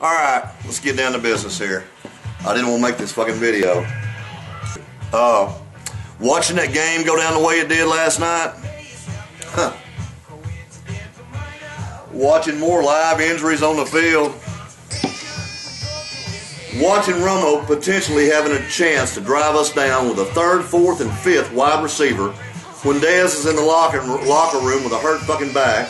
Alright, let's get down to business here. I didn't want to make this fucking video. Uh, watching that game go down the way it did last night, huh. Watching more live injuries on the field. Watching Romo potentially having a chance to drive us down with a third, fourth, and fifth wide receiver when Dez is in the locker, locker room with a hurt fucking back.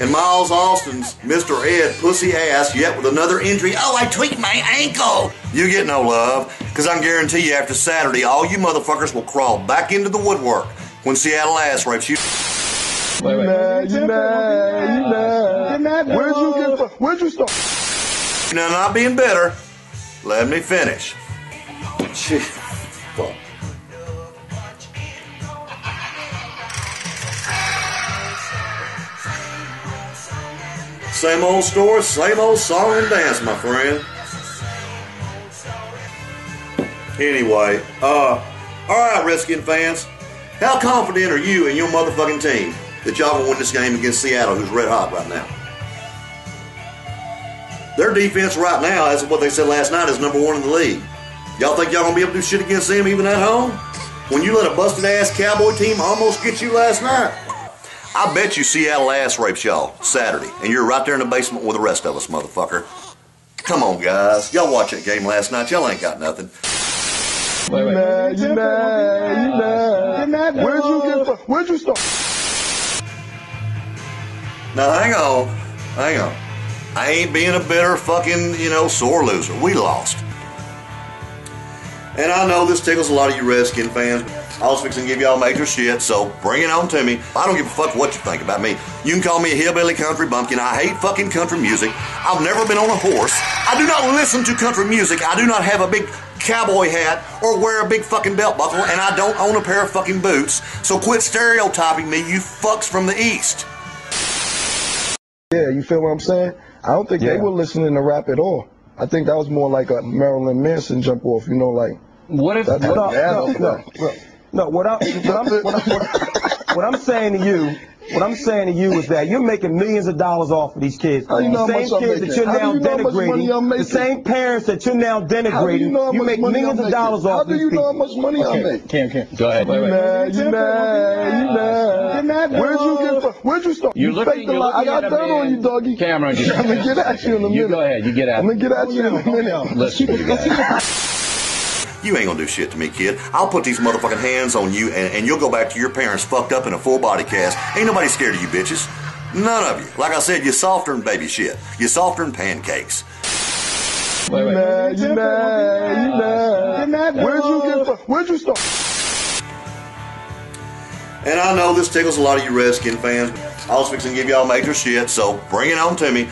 And Miles Austin's Mr. Ed pussy ass yet with another injury. Oh, I tweaked my ankle. You get no love, because I guarantee you after Saturday, all you motherfuckers will crawl back into the woodwork when Seattle ass rapes you. Wait, wait. You mad, you mad, you mad. You mad. Where'd you get, where'd you start? Now, not being bitter, let me finish. Shit. Fuck. Same old story, same old song and dance, my friend. Anyway, uh, alright, Redskins fans. How confident are you in your motherfucking team that y'all gonna win this game against Seattle, who's red hot right now? Their defense right now, as what they said last night, is number one in the league. Y'all think y'all gonna be able to do shit against them even at home? When you let a busted ass cowboy team almost get you last night? I bet you Seattle ass rapes y'all Saturday, and you're right there in the basement with the rest of us, motherfucker. Come on, guys. Y'all watch that game last night. Y'all ain't got nothing. Wait, wait. You mad, you mad, you mad. You mad. Where'd you get, where'd you start? Now, hang on. Hang on. I ain't being a bitter fucking, you know, sore loser. We lost. And I know this tickles a lot of you Redskin fans. I was fixing to give y'all major shit, so bring it on to me. I don't give a fuck what you think about me. You can call me a hillbilly country bumpkin. I hate fucking country music. I've never been on a horse. I do not listen to country music. I do not have a big cowboy hat or wear a big fucking belt buckle, and I don't own a pair of fucking boots. So quit stereotyping me, you fucks from the east. Yeah, you feel what I'm saying? I don't think Yeah. they were listening to rap at all. I think that was more like a Marilyn Manson jump off, you know, like What if? That- what- no, yeah, no, no, no, no. What I'm, what I'm, what I'm, what, what I'm saying to you, what I'm saying to you is that you're making millions of dollars off of these kids. How you know the how same much I'm kids that you're How now you know how much money denigrating, the same parents that you're now How do denigrating. you know how make money millions I'm of dollars making? off How do you know how much money I'm making? Cam, Cam, go ahead. Wait, You wait. mad, you mad, you mad. You mad. Where'd you get, where'd you start? You're you looking- faked a you're lot. I got at a dirt on you, doggy. Cameron, just- I'm gonna get at you in a minute. You go ahead. You get at I'm gonna get at you in a minute. Let's keep it. You ain't gonna do shit to me, kid. I'll put these motherfucking hands on you and, and you'll go back to your parents fucked up in a full body cast. Ain't nobody scared of you bitches. None of you. Like I said, you're softer than baby shit. You're softer than pancakes. Wait, wait. you mad, you mad. You mad. Where'd you get, where'd you start? And I know this tickles a lot of you Redskin fans. I was fixing to give y'all major shit, so bring it on to me.